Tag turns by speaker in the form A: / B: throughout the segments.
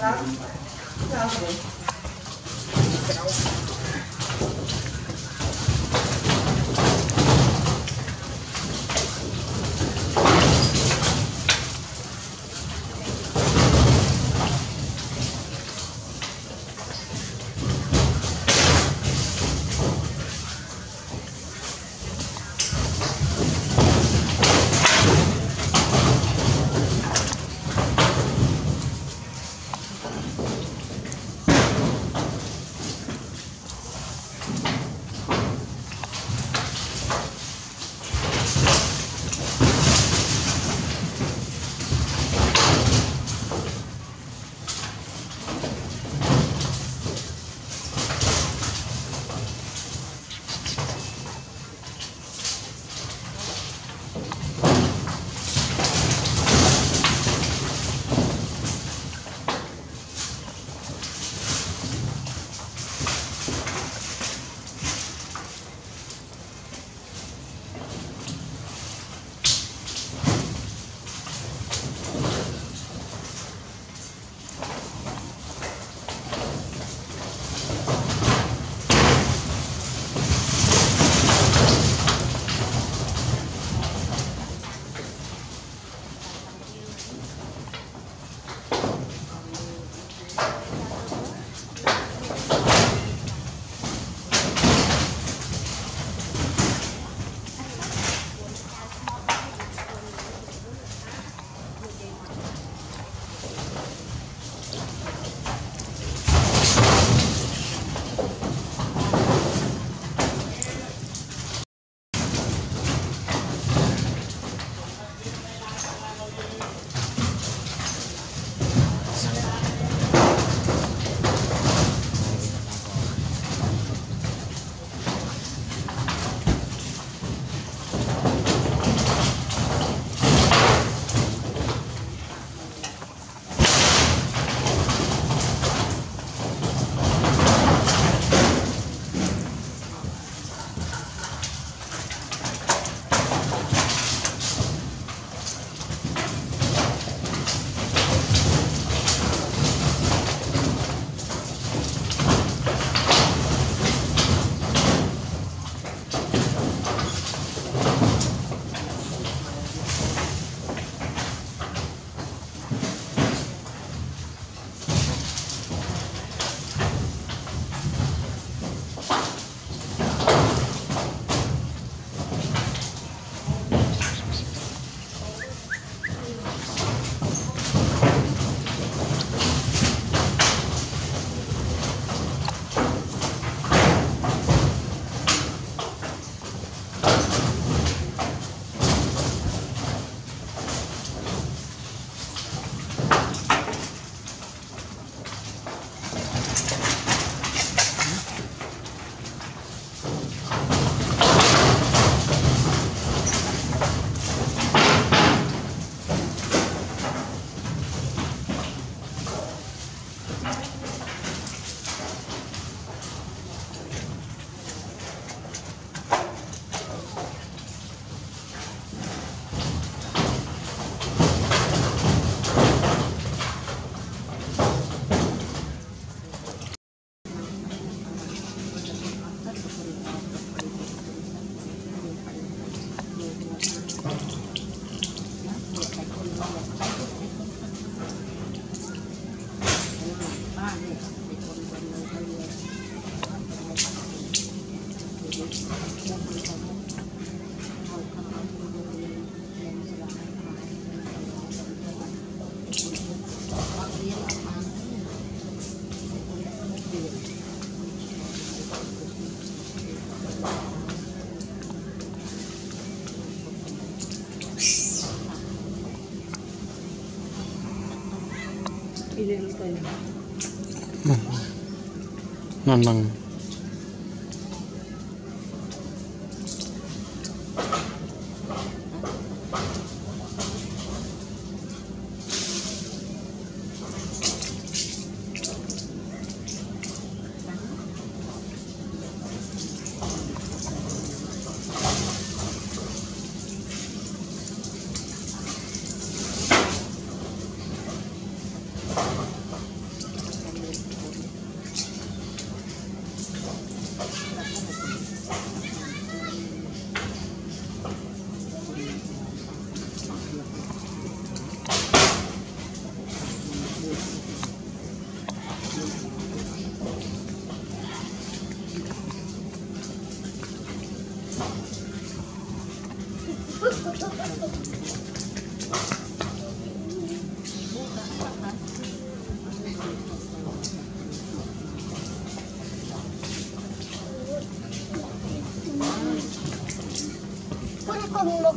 A: tá? Tá bom. Ilan kayo? Hmm. Nan lang.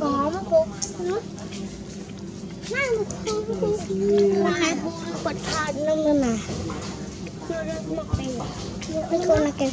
A: cô có mà cô Nang cô cô Nang cô bật thà nông nè Nó rất mọc bè Nó cô là kẹp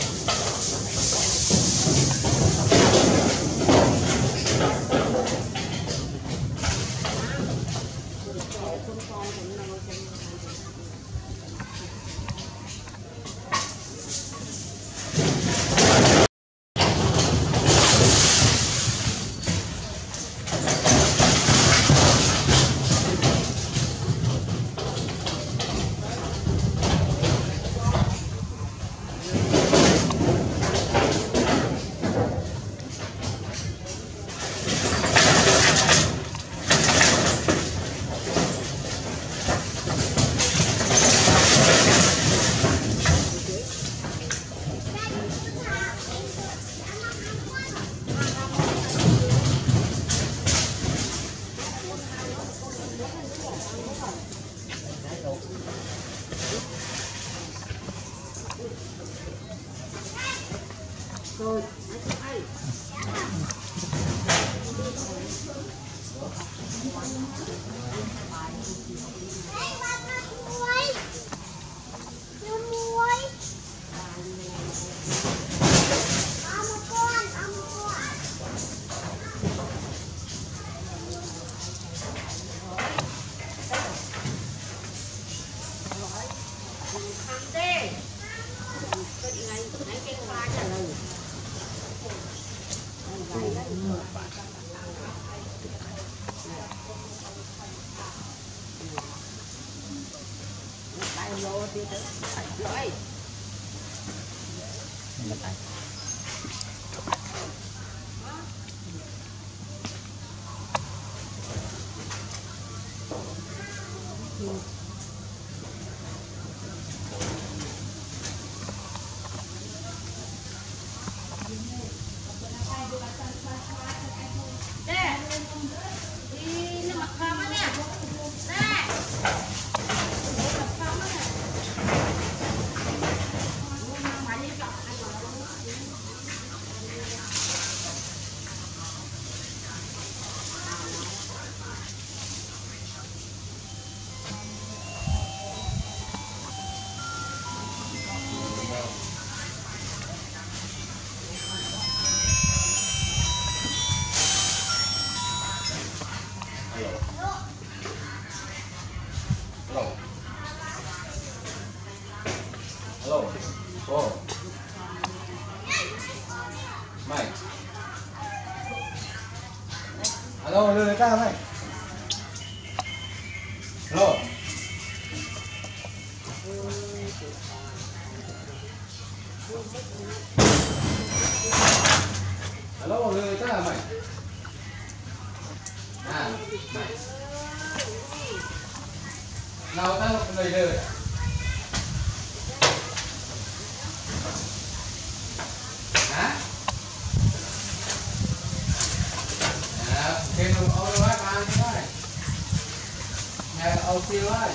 B: Thank you. Lô đi tới. Rồi. Mình lại. Hello, chắc là mày. À, mày. Nào ta một người đời. Hả? À, kêu ông ơi bác ăn cái này. Nhà ông siêu ơi.